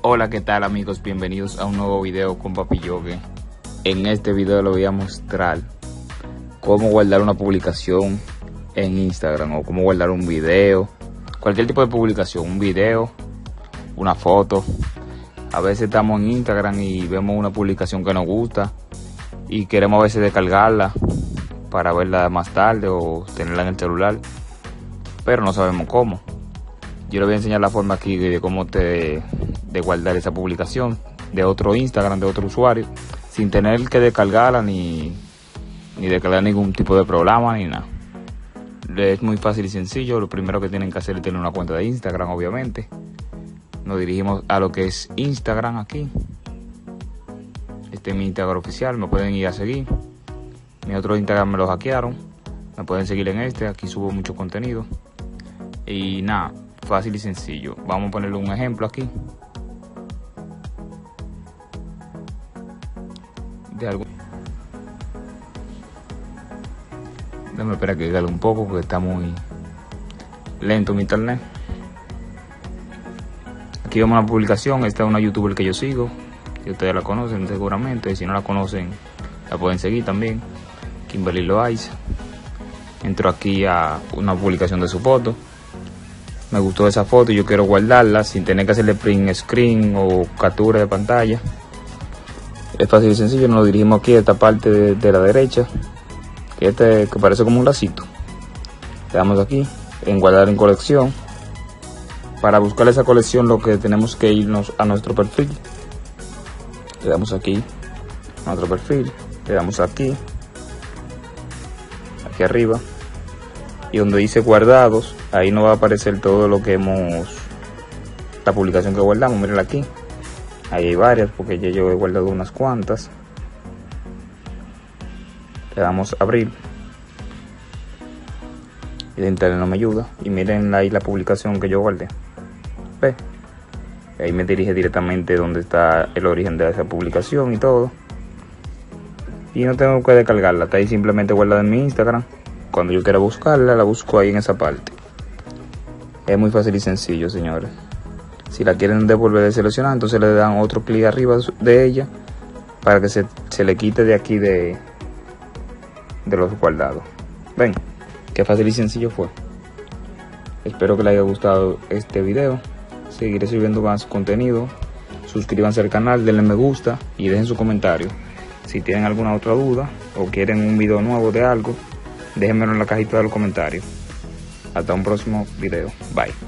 Hola, ¿qué tal amigos? Bienvenidos a un nuevo video con Papi Yogue. En este video lo voy a mostrar cómo guardar una publicación en Instagram o cómo guardar un video, cualquier tipo de publicación, un video, una foto. A veces estamos en Instagram y vemos una publicación que nos gusta y queremos a veces descargarla para verla más tarde o tenerla en el celular, pero no sabemos cómo. Yo le voy a enseñar la forma aquí de cómo te de guardar esa publicación de otro Instagram, de otro usuario, sin tener que descargarla ni, ni descargar ningún tipo de programa ni nada. Es muy fácil y sencillo. Lo primero que tienen que hacer es tener una cuenta de Instagram, obviamente. Nos dirigimos a lo que es Instagram aquí. Este es mi Instagram oficial, me pueden ir a seguir. Mi otro Instagram me lo hackearon. Me pueden seguir en este, aquí subo mucho contenido. Y nada, fácil y sencillo. Vamos a ponerle un ejemplo aquí. De algo. Déjame esperar que llegue un poco porque está muy lento mi internet. Aquí vemos una publicación. Esta es una youtuber que yo sigo. Que ustedes la conocen seguramente. Si no la conocen, la pueden seguir también. Kimberly Loaiza. Entro aquí a una publicación de su foto. Me gustó esa foto y yo quiero guardarla sin tener que hacerle print screen o captura de pantalla. Es fácil y sencillo, nos dirigimos aquí a esta parte de, de la derecha, que, este, que parece como un lacito. Le damos aquí en guardar en colección. Para buscar esa colección lo que tenemos que irnos a nuestro perfil. Le damos aquí a nuestro perfil, le damos aquí, aquí arriba, y donde dice guardados, ahí nos va a aparecer todo lo que hemos, la publicación que guardamos, miren aquí. Ahí hay varias porque ya yo he guardado unas cuantas. Le damos a abrir. Y de internet no me ayuda. Y miren ahí la publicación que yo guardé. Ve. Ahí me dirige directamente donde está el origen de esa publicación y todo. Y no tengo que descargarla, está ahí simplemente guardada en mi Instagram. Cuando yo quiera buscarla, la busco ahí en esa parte. Es muy fácil y sencillo, señores. Si la quieren devolver de seleccionar, entonces le dan otro clic arriba de ella para que se, se le quite de aquí de, de los guardados. Ven, qué fácil y sencillo fue. Espero que les haya gustado este video. Seguiré subiendo más contenido. Suscríbanse al canal, denle me gusta y dejen su comentario. Si tienen alguna otra duda o quieren un video nuevo de algo, déjenmelo en la cajita de los comentarios. Hasta un próximo video. Bye.